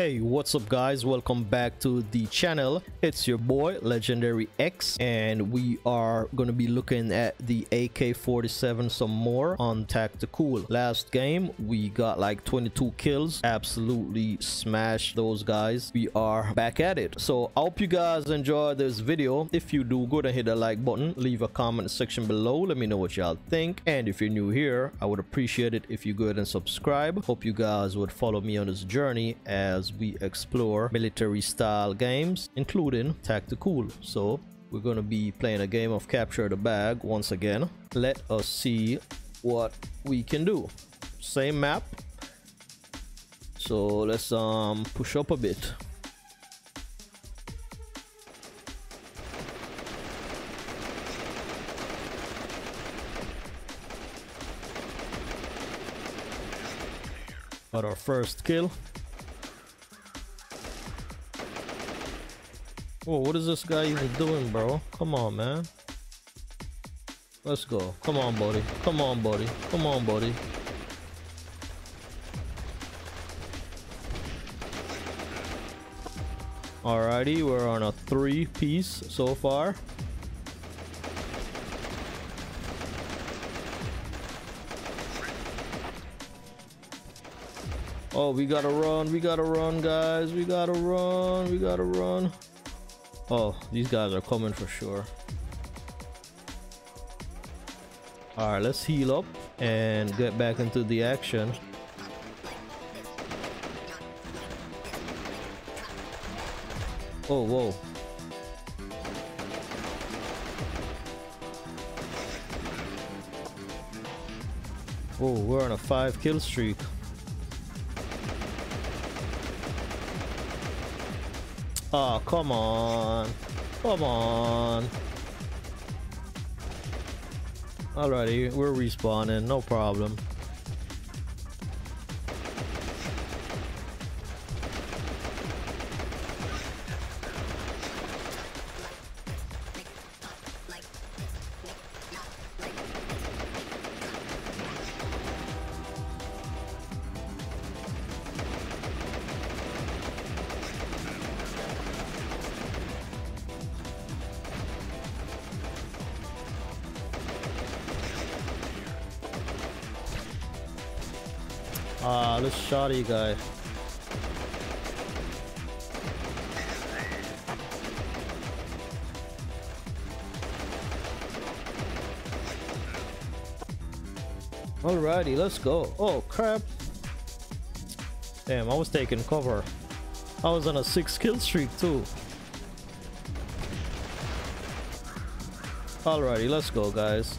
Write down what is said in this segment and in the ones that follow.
Hey, what's up guys? Welcome back to the channel. It's your boy Legendary X and we are going to be looking at the AK-47 some more on Tacticool. Last game we got like 22 kills. Absolutely smashed those guys. We are back at it. So I hope you guys enjoy this video. If you do, go ahead and hit the like button. Leave a comment section below. Let me know what y'all think. And if you're new here, I would appreciate it if you go ahead and subscribe. Hope you guys would follow me on this journey as we explore military style games including Tacticool so we're going to be playing a game of capture the bag once again. Let us see what we can do. Same map. So let's um push up a bit. Got our first kill Whoa, what is this guy even doing, bro? Come on, man. Let's go. Come on, buddy. Come on, buddy. Come on, buddy. Alrighty, we're on a three piece so far. Oh, we gotta run. We gotta run, guys. We gotta run. We gotta run. Oh, these guys are coming for sure. Alright, let's heal up and get back into the action. Oh, whoa. Oh, we're on a five kill streak. Oh, come on. Come on. Alrighty, we're respawning, no problem. Ah, uh, this shoddy guy. Alrighty, let's go. Oh crap. Damn, I was taking cover. I was on a six kill streak too. Alrighty, let's go guys.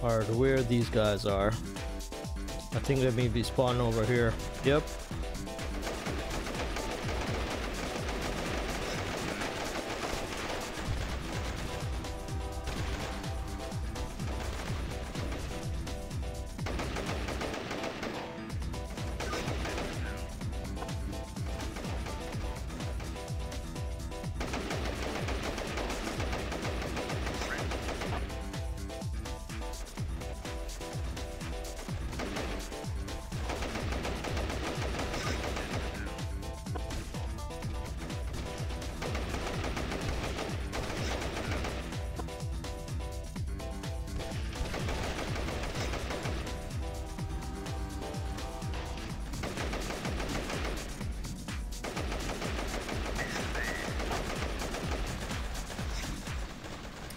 Hard where these guys are. I think they may be spawning over here. Yep.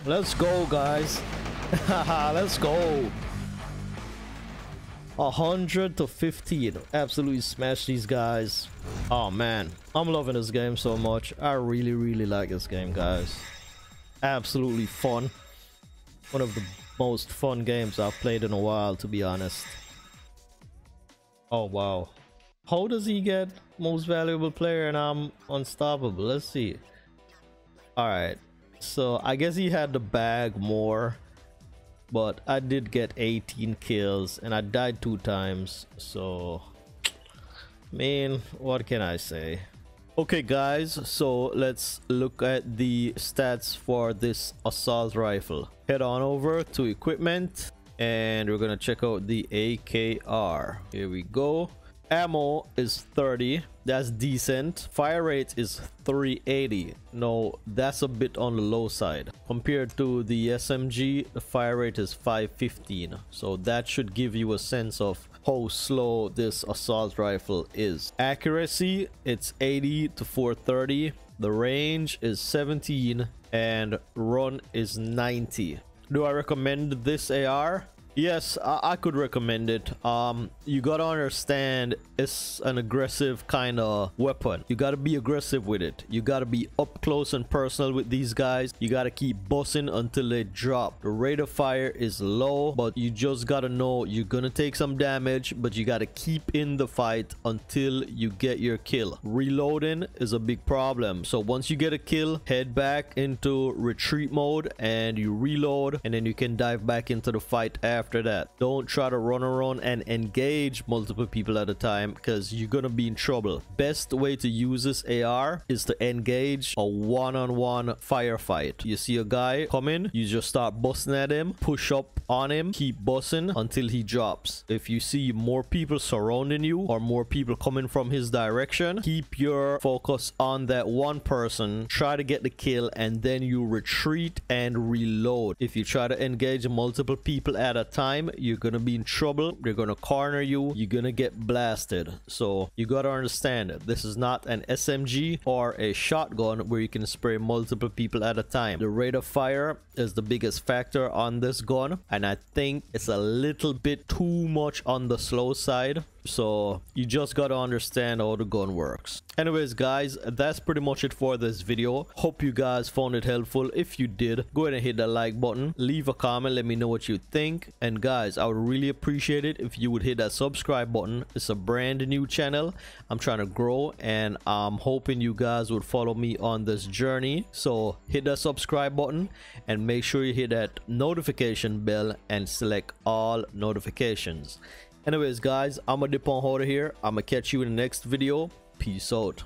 Let's go, guys. Let's go. 100 to 15. Absolutely smash these guys. Oh, man. I'm loving this game so much. I really, really like this game, guys. Absolutely fun. One of the most fun games I've played in a while, to be honest. Oh, wow. How does he get most valuable player and I'm unstoppable? Let's see. Alright. So I guess he had the bag more. But I did get 18 kills and I died two times. So I mean, what can I say? Okay guys, so let's look at the stats for this assault rifle. Head on over to equipment and we're gonna check out the AKR. Here we go. Ammo is 30 that's decent. Fire rate is 380 no that's a bit on the low side. Compared to the smg the fire rate is 515 so that should give you a sense of how slow this assault rifle is. Accuracy it's 80 to 430 the range is 17 and run is 90 do i recommend this ar Yes, I, I, could recommend it. Um, you gotta understand it's an aggressive kind of weapon. You gotta be aggressive with it. You gotta be up close and personal with these guys. You gotta keep bussing until they drop. The rate of fire is low, but you just gotta know you're gonna take some damage, but you gotta keep in the fight until you get your kill. Reloading is a big problem. So once you get a kill, head back into retreat mode and you reload and then you can dive back into the fight after after that. Don't try to run around and engage multiple people at a time because you're gonna be in trouble. Best way to use this AR is to engage a one-on-one -on -one firefight. You see a guy coming, you just start busting at him, push up on him, keep busting until he drops. If you see more people surrounding you or more people coming from his direction, keep your focus on that one person, try to get the kill, and then you retreat and reload. If you try to engage multiple people at a time you're gonna be in trouble. They're gonna corner you. You're gonna get blasted. So you gotta understand it. this is not an smg or a shotgun where you can spray multiple people at a time. The rate of fire is the biggest factor on this gun and i think it's a little bit too much on the slow side so you just gotta understand how the gun works. Anyways guys that's pretty much it for this video. Hope you guys found it helpful. If you did go ahead and hit that like button. Leave a comment. Let me know what you think. And guys i would really appreciate it if you would hit that subscribe button. It's a brand new channel. I'm trying to grow and i'm hoping you guys would follow me on this journey. So hit that subscribe button and make sure you hit that notification bell and select all notifications anyways guys i'm a dip on holder here. I'm gonna catch you in the next video. Peace out